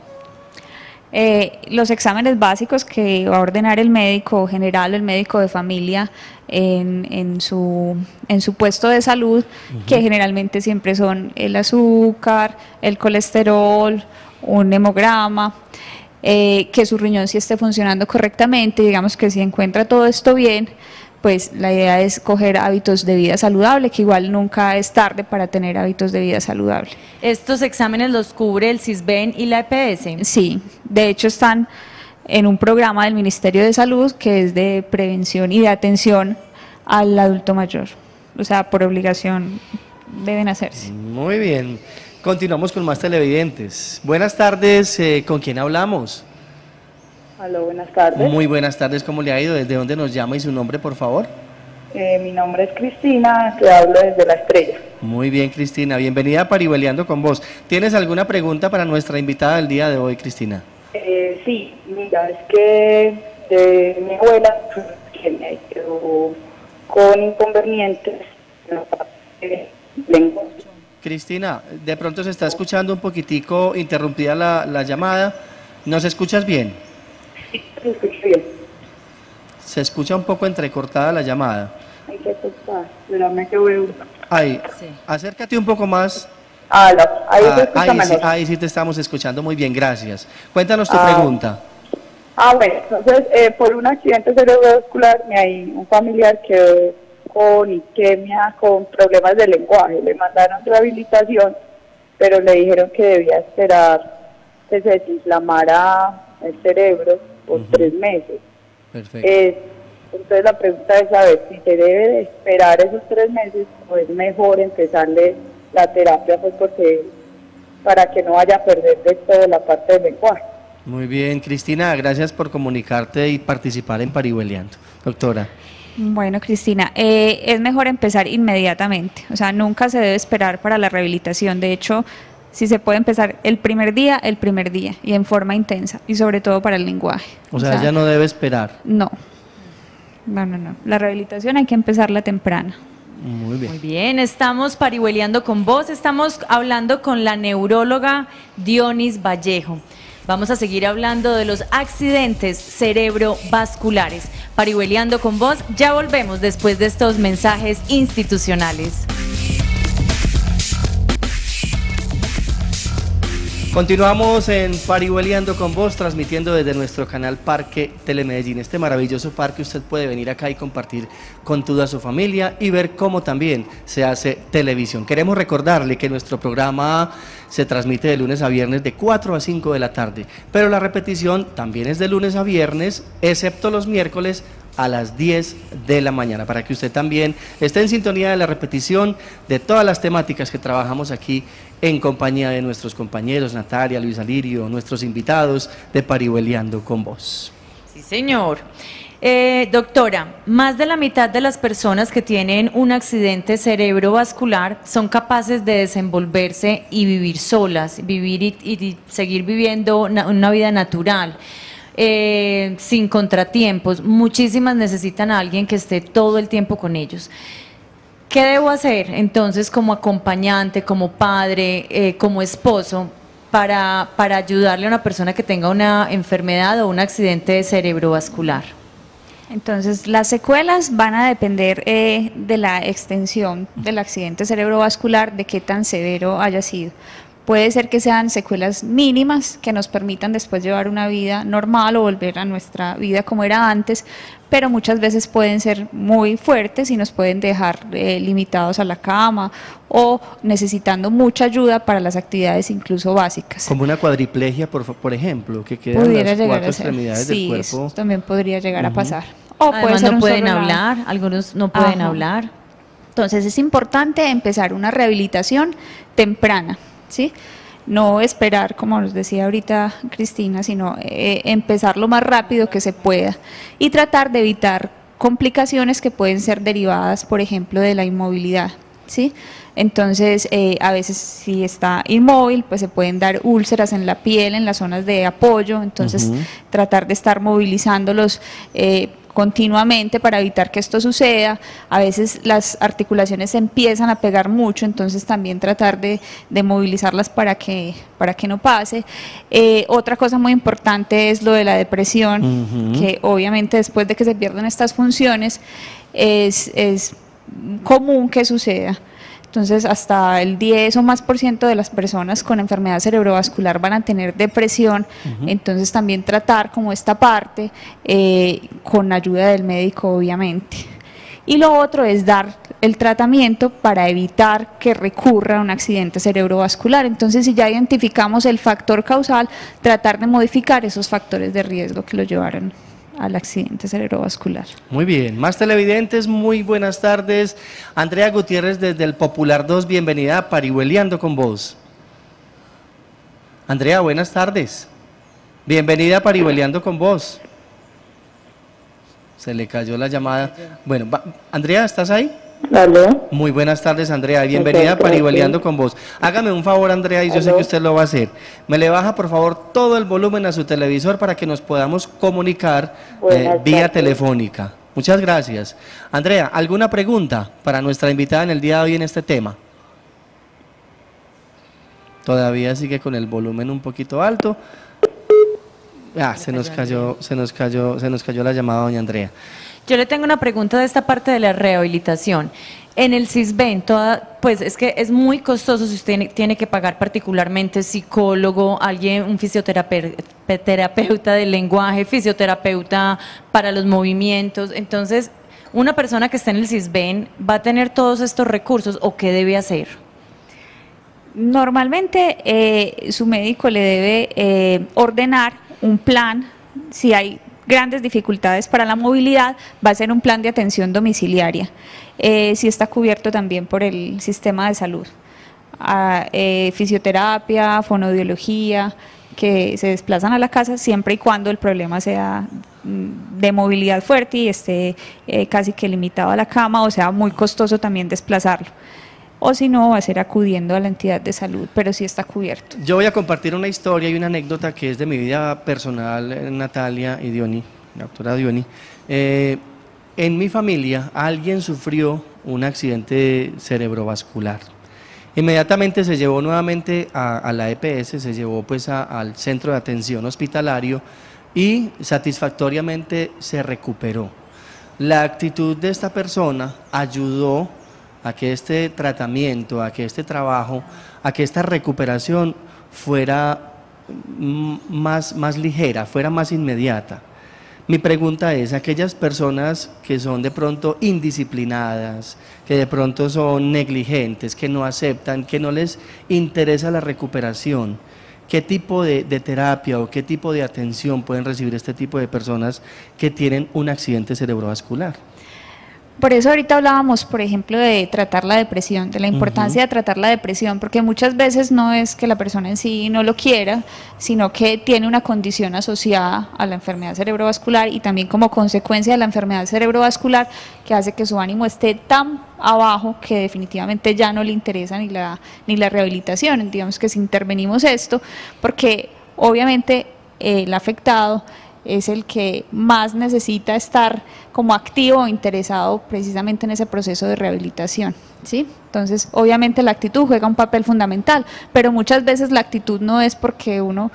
Eh, los exámenes básicos que va a ordenar el médico general, el médico de familia en, en su, en su puesto de salud, que generalmente siempre son el azúcar, el colesterol, un hemograma, eh, que su riñón sí esté funcionando correctamente, digamos que si encuentra todo esto bien, pues la idea es coger hábitos de vida saludable, que igual nunca es tarde para tener hábitos de vida saludable. ¿Estos exámenes los cubre el CISBEN y la EPS? Sí, de hecho están en un programa del Ministerio de Salud que es de prevención y de atención al adulto mayor. O sea, por obligación deben hacerse. Muy bien. Continuamos con más televidentes. Buenas tardes, eh, ¿con quién hablamos? Aló, buenas tardes. Muy buenas tardes, ¿cómo le ha ido? ¿Desde dónde nos llama y su nombre, por favor? Eh, mi nombre es Cristina, te hablo desde La Estrella. Muy bien, Cristina. Bienvenida a Parihueleando con vos. ¿Tienes alguna pregunta para nuestra invitada del día de hoy, Cristina? Eh, sí, mira, es que de mi abuela que me quedó con inconvenientes lengua. Cristina, de pronto se está escuchando un poquitico interrumpida la, la llamada. ¿Nos escuchas bien? ¿Se escucha bien? Se escucha un poco entrecortada la llamada. Hay que tocar, espérame que voy a... Ahí, acércate un poco más. Ah, no, ahí Ah, ahí, sí, ahí sí te estamos escuchando muy bien, gracias. Cuéntanos tu Ah. pregunta. Ah, bueno, entonces eh, por un accidente cerebrovascular me hay un familiar que con isquemia, con problemas de lenguaje, le mandaron rehabilitación, pero le dijeron que debía esperar que se desinflamara el cerebro por tres meses. Perfecto. Eh, entonces la pregunta es saber si se debe de esperar esos tres meses o es mejor empezarle la terapia pues porque para que no vaya a perder de todo la parte del lenguaje. Muy bien, Cristina, gracias por comunicarte y participar en Parihueleando. Doctora. Bueno, Cristina, eh, es mejor empezar inmediatamente. O sea, nunca se debe esperar para la rehabilitación. De hecho, si se puede empezar el primer día, el primer día y en forma intensa y sobre todo para el lenguaje. O sea, ella no debe esperar. No. No, no, no. La rehabilitación hay que empezarla temprana. Muy bien. Muy bien, estamos parihueleando con vos, estamos hablando con la neuróloga Dionis Vallejo. Vamos a seguir hablando de los accidentes cerebrovasculares. Parihueleando con vos, ya volvemos después de estos mensajes institucionales. Continuamos en Parihueleando con vos, transmitiendo desde nuestro canal Parque Telemedellín. Este maravilloso parque usted puede venir acá y compartir con toda su familia y ver cómo también se hace televisión. Queremos recordarle que nuestro programa se transmite de lunes a viernes de 4 a 5 de la tarde, pero la repetición también es de lunes a viernes, excepto los miércoles a las 10 de la mañana, para que usted también esté en sintonía de la repetición de todas las temáticas que trabajamos aquí en compañía de nuestros compañeros, Natalia, Luis Alirio, nuestros invitados de Parihueleando con vos. Sí, señor. Eh, doctora, más de la mitad de las personas que tienen un accidente cerebrovascular son capaces de desenvolverse y vivir solas, vivir y, seguir viviendo una, vida natural. Eh, sin contratiempos. Muchísimas necesitan a alguien que esté todo el tiempo con ellos. ¿Qué debo hacer entonces como acompañante, como padre, eh, como esposo para, para ayudarle a una persona que tenga una enfermedad o un accidente cerebrovascular? Entonces, las secuelas van a depender eh, de la extensión del accidente cerebrovascular, de qué tan severo haya sido. Puede ser que sean secuelas mínimas que nos permitan después llevar una vida normal o volver a nuestra vida como era antes, pero muchas veces pueden ser muy fuertes y nos pueden dejar eh, limitados a la cama o necesitando mucha ayuda para las actividades incluso básicas. Como una cuadriplegia, por, por ejemplo, que quedan las cuatro extremidades del cuerpo. Eso también podría llegar a pasar. O no pueden hablar, algunos no pueden hablar. Entonces es importante empezar una rehabilitación temprana, ¿sí? no esperar, como nos decía ahorita Cristina, sino eh, empezar lo más rápido que se pueda y tratar de evitar complicaciones que pueden ser derivadas, por ejemplo, de la inmovilidad. ¿sí? Entonces, eh, a veces si está inmóvil, pues se pueden dar úlceras en la piel, en las zonas de apoyo, entonces tratar de estar movilizándolos eh, continuamente para evitar que esto suceda. A veces las articulaciones se empiezan a pegar mucho, entonces también tratar de, movilizarlas para que, para que no pase. Eh, otra cosa muy importante es lo de la depresión, que obviamente después de que se pierden estas funciones es, es común que suceda. Entonces, hasta el 10 o más por ciento de las personas con enfermedad cerebrovascular van a tener depresión. Entonces, también tratar como esta parte eh, con ayuda del médico, obviamente. Y lo otro es dar el tratamiento para evitar que recurra a un accidente cerebrovascular. Entonces, si ya identificamos el factor causal, tratar de modificar esos factores de riesgo que lo llevaron al accidente cerebrovascular. Muy bien, más televidentes, muy buenas tardes. Andrea Gutiérrez desde el Popular 2, bienvenida a Parihueliando con vos. Andrea, buenas tardes. Bienvenida a Parihueliando con vos. Se le cayó la llamada. Bueno, Andrea, ¿estás ahí? Muy buenas tardes, Andrea. Bienvenida a Parihueliando con vos. Hágame un favor, Andrea, y yo sé que usted lo va a hacer. Me le baja, por favor, todo el volumen a su televisor para que nos podamos comunicar eh, vía telefónica. Muchas gracias. Andrea, ¿alguna pregunta para nuestra invitada en el día de hoy en este tema? Todavía sigue con el volumen un poquito alto. Ah, se nos cayó, se nos cayó, se nos cayó la llamada, doña Andrea. Yo le tengo una pregunta de esta parte de la rehabilitación. En el CISBEN, toda, pues es que es muy costoso si usted tiene que pagar particularmente psicólogo, alguien, un fisioterapeuta del lenguaje, fisioterapeuta para los movimientos. Entonces, una persona que está en el CISBEN va a tener todos estos recursos o qué debe hacer? Normalmente eh, su médico le debe eh, ordenar un plan si hay grandes dificultades para la movilidad, va a ser un plan de atención domiciliaria, eh, si está cubierto también por el sistema de salud. Ah, eh, fisioterapia, fonodiología, que se desplazan a la casa siempre y cuando el problema sea mm, de movilidad fuerte y esté eh, casi que limitado a la cama o sea muy costoso también desplazarlo o si no va a ser acudiendo a la entidad de salud, pero sí está cubierto. Yo voy a compartir una historia y una anécdota que es de mi vida personal, eh, Natalia y Diony, la doctora Diony. Eh, en mi familia alguien sufrió un accidente cerebrovascular. Inmediatamente se llevó nuevamente a, la EPS, se llevó pues al centro de atención hospitalario y satisfactoriamente se recuperó. La actitud de esta persona ayudó a que este tratamiento, a que este trabajo, a que esta recuperación fuera más, más ligera, fuera más inmediata. Mi pregunta es, aquellas personas que son de pronto indisciplinadas, que de pronto son negligentes, que no aceptan, que no les interesa la recuperación, ¿qué tipo de, de, terapia o qué tipo de atención pueden recibir este tipo de personas que tienen un accidente cerebrovascular? Por eso ahorita hablábamos, por ejemplo, de tratar la depresión, de la importancia de tratar la depresión, porque muchas veces no es que la persona en sí no lo quiera, sino que tiene una condición asociada a la enfermedad cerebrovascular y también como consecuencia de la enfermedad cerebrovascular que hace que su ánimo esté tan abajo que definitivamente ya no le interesa ni la, ni la rehabilitación. Digamos que si intervenimos esto, porque obviamente el afectado es el que más necesita estar como activo o interesado precisamente en ese proceso de rehabilitación. ¿sí? Entonces, obviamente la actitud juega un papel fundamental, pero muchas veces la actitud no es porque uno,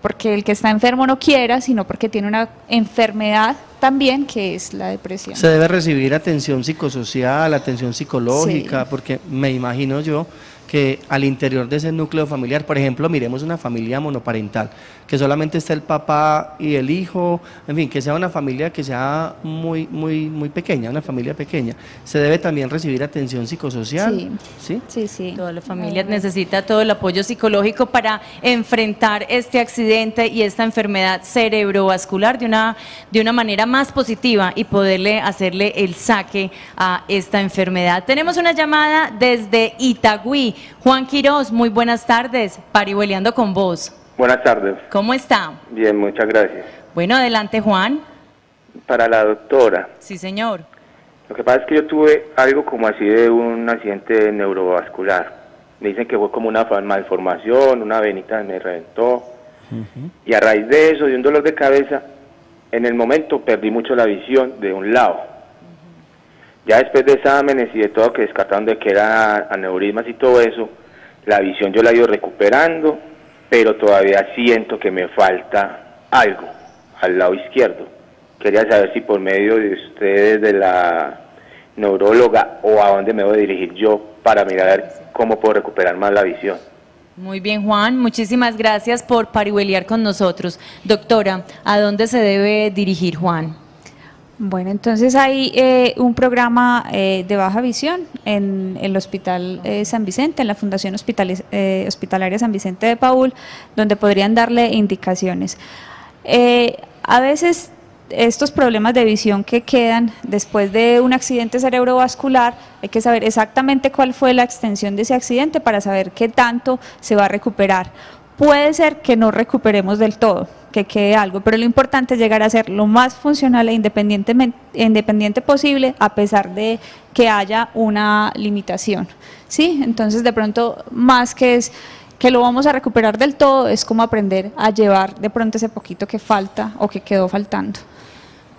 porque el que está enfermo no quiera, sino porque tiene una enfermedad también que es la depresión. Se debe recibir atención psicosocial, atención psicológica, porque me imagino yo que al interior de ese núcleo familiar, por ejemplo, miremos una familia monoparental, que solamente está el papá y el hijo, en fin, que sea una familia que sea muy, muy, muy pequeña, una familia pequeña. Se debe también recibir atención psicosocial. Sí, sí, sí. Toda la familia necesita todo el apoyo psicológico para enfrentar este accidente y esta enfermedad cerebrovascular de una, de una manera más positiva y poderle hacerle el saque a esta enfermedad. Tenemos una llamada desde Itagüí. Juan Quiroz, muy buenas tardes. Parihueleando con vos. Buenas tardes. ¿Cómo está? Bien, muchas gracias. Bueno, adelante Juan. Para la doctora. Sí, señor. Lo que pasa es que yo tuve algo como así de un accidente neurovascular. Me dicen que fue como una malformación, una venita me reventó. Y a raíz de eso, de un dolor de cabeza, en el momento perdí mucho la visión de un lado. Ya después de exámenes y de todo que descartaron de que era aneurismas y todo eso, la visión yo la he ido recuperando, pero todavía siento que me falta algo al lado izquierdo. Quería saber si por medio de ustedes, de la neuróloga, o a dónde me voy a dirigir yo para mirar cómo puedo recuperar más la visión. Muy bien, Juan. Muchísimas gracias por parihuelear con nosotros. Doctora, ¿a dónde se debe dirigir Juan? Bueno, entonces hay eh, un programa eh, de baja visión en, el Hospital eh, San Vicente, en la Fundación Hospitalaria San Vicente de Paul, donde podrían darle indicaciones. a veces estos problemas de visión que quedan después de un accidente cerebrovascular, hay que saber exactamente cuál fue la extensión de ese accidente para saber qué tanto se va a recuperar. Puede ser que no recuperemos del todo, que quede algo, pero lo importante es llegar a ser lo más funcional e independiente posible a pesar de que haya una limitación. ¿sí? Entonces, de pronto, más que es que lo vamos a recuperar del todo, es como aprender a llevar de pronto ese poquito que falta o que quedó faltando.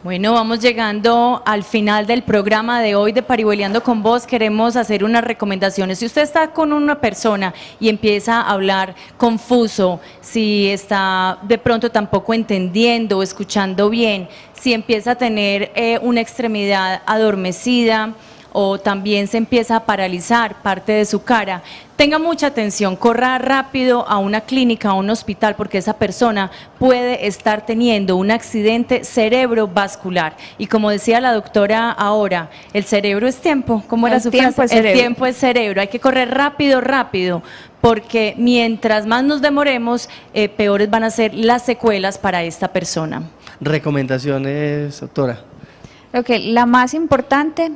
Bueno, vamos llegando al final del programa de hoy de Parihueleando con Vos. Queremos hacer unas recomendaciones. Si usted está con una persona y empieza a hablar confuso, si está de pronto tampoco entendiendo o escuchando bien, si empieza a tener eh, una extremidad adormecida, o también se empieza a paralizar parte de su cara, tenga mucha atención, corra rápido a una clínica, a un hospital, porque esa persona puede estar teniendo un accidente cerebrovascular. Y como decía la doctora ahora, el cerebro es tiempo, ¿cómo era su tiempo frase? el tiempo es cerebro, hay que correr rápido, rápido, porque mientras más nos demoremos, eh, peores van a ser las secuelas para esta persona. Recomendaciones, doctora. Ok, la más importante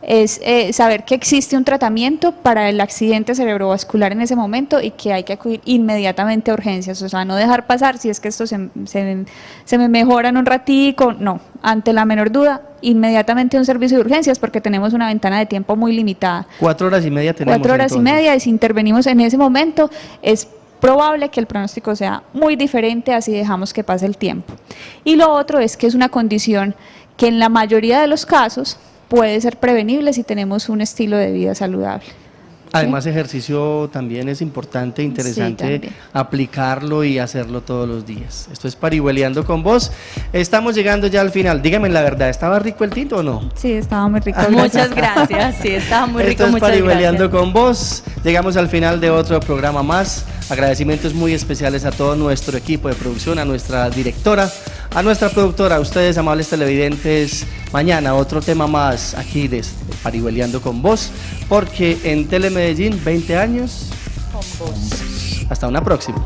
es eh, saber que existe un tratamiento para el accidente cerebrovascular en ese momento y que hay que acudir inmediatamente a urgencias, o sea, no dejar pasar si es que esto se, se, me mejora en un ratico, no, ante la menor duda, inmediatamente un servicio de urgencias porque tenemos una ventana de tiempo muy limitada. Cuatro horas y media tenemos. Cuatro horas y media y si intervenimos en ese momento es probable que el pronóstico sea muy diferente así dejamos que pase el tiempo. Y lo otro es que es una condición que en la mayoría de los casos puede ser prevenible si tenemos un estilo de vida saludable. Además, ejercicio también es importante, interesante aplicarlo y hacerlo todos los días. Esto es Parihueleando con vos. Estamos llegando ya al final. Dígame la verdad, ¿estaba rico el tinto o no? Sí, estaba muy rico. muchas gracias. Sí, estaba muy rico. Esto es Parihueleando con vos. Llegamos al final de otro programa más. Agradecimientos muy especiales a todo nuestro equipo de producción, a nuestra directora, a nuestra productora, a ustedes, amables televidentes. Mañana otro tema más aquí de Parihueleando con vos, porque en Telemedellín 20 años. Con vos. Hasta una próxima.